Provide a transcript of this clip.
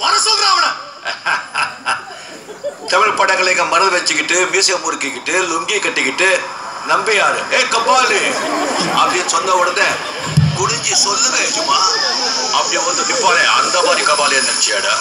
வர சொல்ற அவன. தமிழ் படங்களை மறந்து வச்சுக்கிட்டு மியூசியம் முறுக்கிக்கிட்டு லுங்கி கட்டிக்கிட்டு நம்பியாரு ஏ கபாலு. அப்படின்னு சொன்ன உடனே குனிஞ்சி சொல்லுங்க சும்மா. அப்படி வந்து நிப்பாரு அந்த மாதிரி கபாலி நினைச்சியாடா?